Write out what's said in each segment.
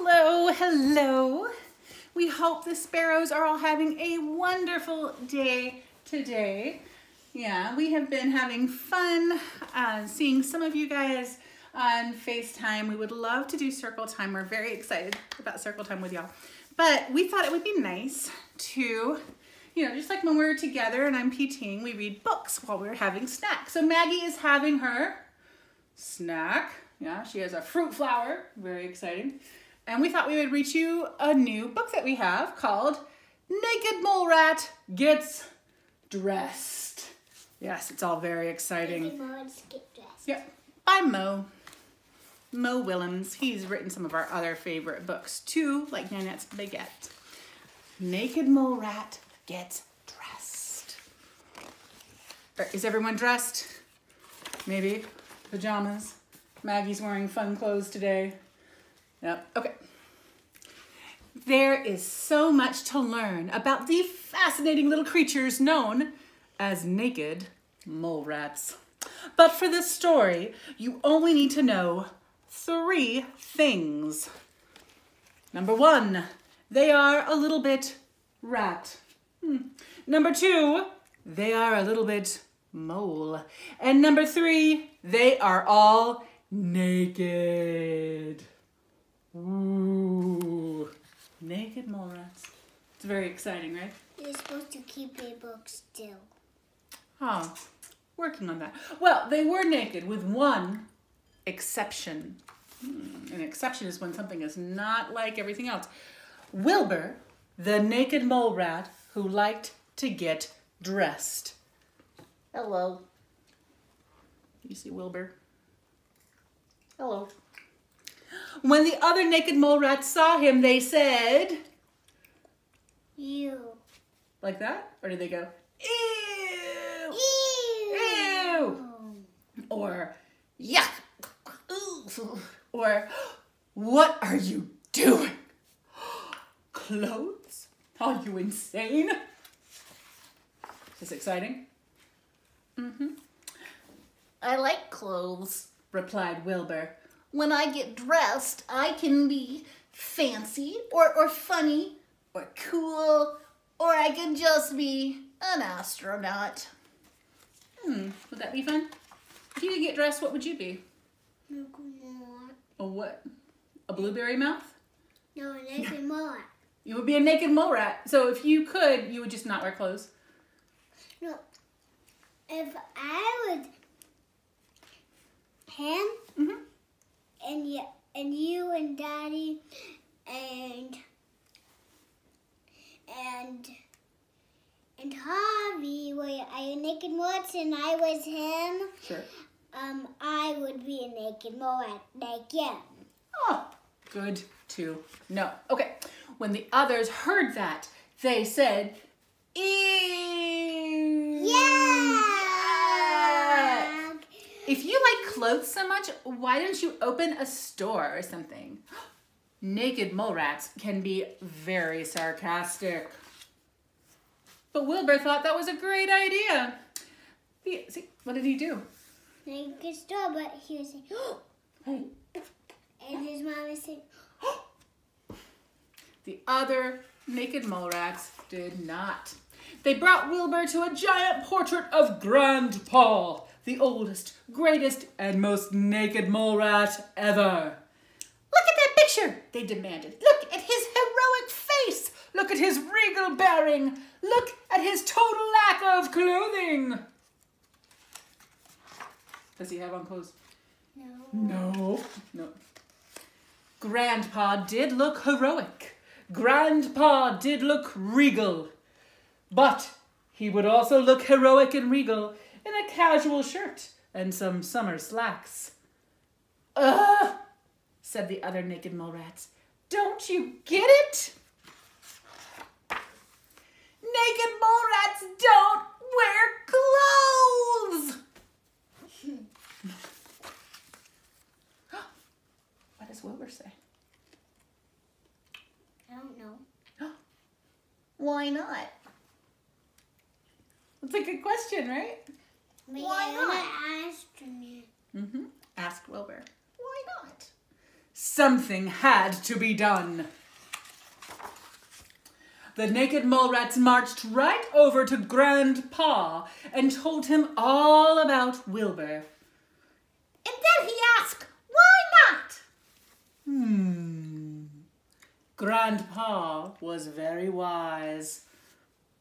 Hello, hello. We hope the sparrows are all having a wonderful day today. Yeah, we have been having fun uh, seeing some of you guys on FaceTime. We would love to do circle time. We're very excited about circle time with y'all. But we thought it would be nice to, you know, just like when we're together and I'm PTing, we read books while we're having snacks. So Maggie is having her snack. Yeah, she has a fruit flower. Very exciting. And we thought we would read you a new book that we have called Naked Mole Rat Gets Dressed. Yes, it's all very exciting. Naked Moles get dressed. Yep, by Mo. Mo Willems. He's written some of our other favorite books too, like Nanette's Baguette. Naked Mole Rat Gets Dressed. Er, Is everyone dressed? Maybe pajamas. Maggie's wearing fun clothes today. Yep, okay. There is so much to learn about the fascinating little creatures known as naked mole rats. But for this story, you only need to know three things. Number one, they are a little bit rat. Hmm. Number two, they are a little bit mole. And number three, they are all naked. Ooh, naked mole rats. It's very exciting, right? You're supposed to keep your book still. Oh, working on that. Well, they were naked with one exception. Hmm, An exception is when something is not like everything else. Wilbur, the naked mole rat who liked to get dressed. Hello. You see Wilbur? Hello. When the other naked mole rats saw him, they said, You. like that? Or did they go, ew? Ew. or yuck, Ooh. or what are you doing? Clothes? Are you insane? Is this exciting? Mm-hmm. I like clothes, replied Wilbur. When I get dressed, I can be fancy or, or funny or cool, or I can just be an astronaut. Hmm, would that be fun? If you could get dressed, what would you be? No, more. A what? A blueberry mouth? No, a naked more. You would be a naked mole rat. So if you could, you would just not wear clothes. No. If I would him Mm-hmm. And you and you and Daddy and and and Harvey were a naked moth and I was him, Sure. um, I would be a naked like you. Oh, good to know. Okay. When the others heard that, they said, Ew. Yeah. If you like clothes so much, why don't you open a store or something? Naked mole rats can be very sarcastic. But Wilbur thought that was a great idea. See, what did he do? Naked store, but he was saying, Hey. and his mom was saying, The other naked mole rats did not. They brought Wilbur to a giant portrait of Grandpa, the oldest, greatest, and most naked mole rat ever. Look at that picture, they demanded. Look at his heroic face. Look at his regal bearing. Look at his total lack of clothing. Does he have on clothes? no. No. No. Grandpa did look heroic. Grandpa did look regal. But he would also look heroic and regal in a casual shirt and some summer slacks. Ugh, said the other naked mole rats. Don't you get it? Naked mole rats don't wear clothes. What does Wilbur say? I don't know. Why not? That's a good question, right? Why not? astronaut. Mm-hmm. Asked Wilbur. Why not? Something had to be done. The naked mole rats marched right over to Grandpa and told him all about Wilbur. And then he asked, why not? Hmm. Grandpa was very wise.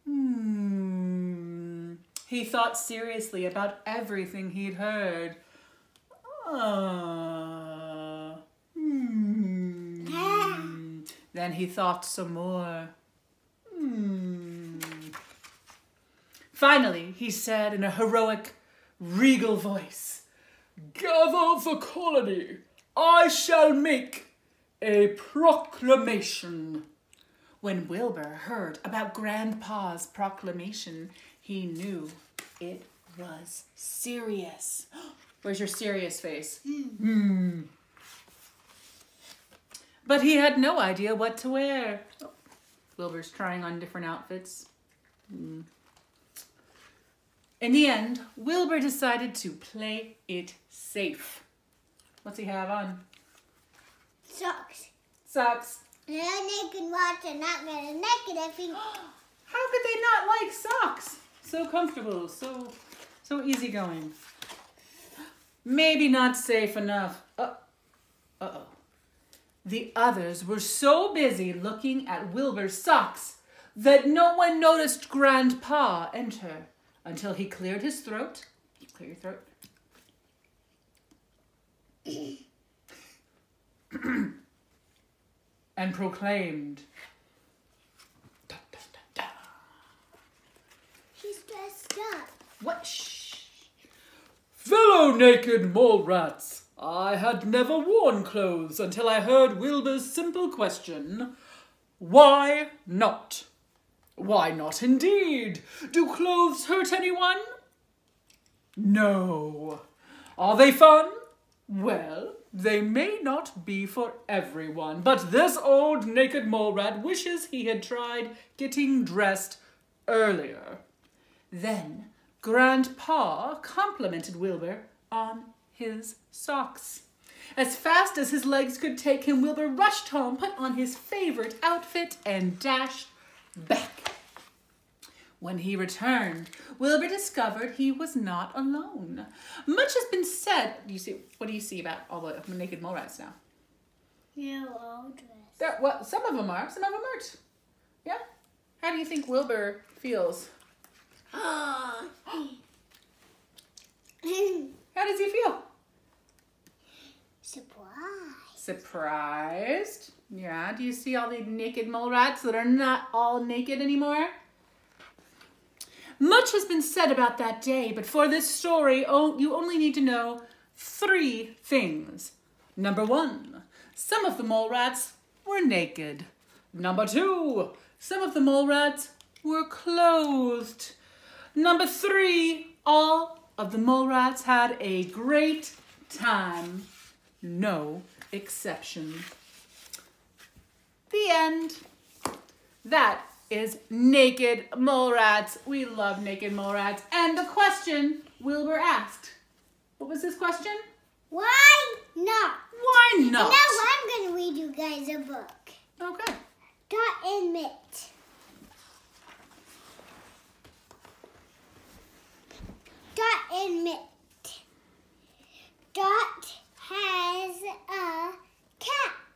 Hmm. He thought seriously about everything he'd heard. Hmm. then he thought some more. Hmm. Finally, he said in a heroic, regal voice, Gather the colony. I shall make a proclamation. When Wilbur heard about Grandpa's proclamation, he knew it was serious. Where's your serious face? Hmm. But he had no idea what to wear. Wilbur's trying on different outfits. Hmm. In the end, Wilbur decided to play it safe. What's he have on? Socks. Socks. And watch are not gonna naked if he How could they not like socks? So comfortable, so so easygoing. Maybe not safe enough. Uh, uh-oh. The others were so busy looking at Wilbur's socks that no one noticed Grandpa enter until he cleared his throat. Clear your throat. and proclaimed. Naked mole rats, I had never worn clothes until I heard Wilbur's simple question Why not? Why not indeed? Do clothes hurt anyone? No. Are they fun? Well, they may not be for everyone, but this old naked mole rat wishes he had tried getting dressed earlier. Then Grandpa complimented Wilbur on his socks. As fast as his legs could take him, Wilbur rushed home, put on his favorite outfit, and dashed back. When he returned, Wilbur discovered he was not alone. Much has been said. Do you see? What do you see about all the naked mole rats now? You're all dressed. Well, some of them are, some of them aren't. Yeah. How do you think Wilbur feels? How does he feel? Surprised. Surprised. Yeah. Do you see all the naked mole rats that are not all naked anymore? Much has been said about that day, but for this story, oh, you only need to know three things. Number one, some of the mole rats were naked. Number two, some of the mole rats were clothed. Number three, all of the mole rats had a great time. No exception. The end. That is naked mole rats. We love naked mole rats. And the question Wilbur asked. What was his question? Why not? Why And not? now I'm gonna read you guys a book. Okay. Dot and Mitt. Dot and Mitt. Dot has a cat.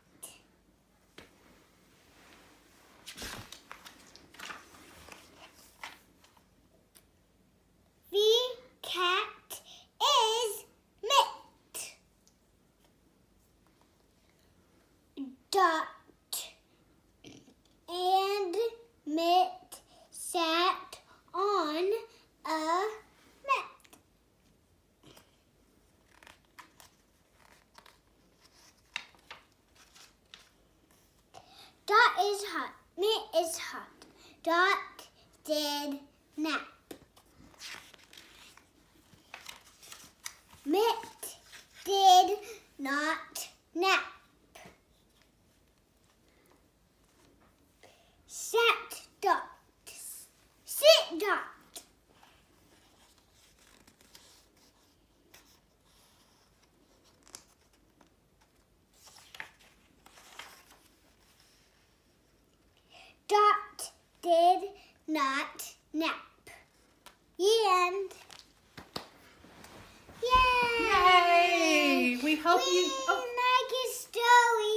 did nap. Mitt did not nap. Sat dot. Sit dot. Dot did not nap. The end. Yay! Yay! We hope we you. Oh, like his story,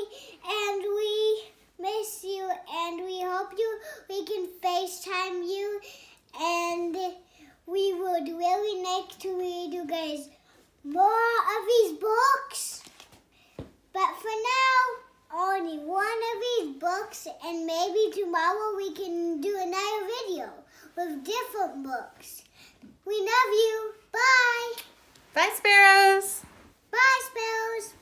and we miss you, and we hope you we can FaceTime you, and we would really like to read you guys more of these books. But for now, only one of these books, and maybe tomorrow we can do another video with different books. We love you. Bye. bye, sparrows. Bye, Spells.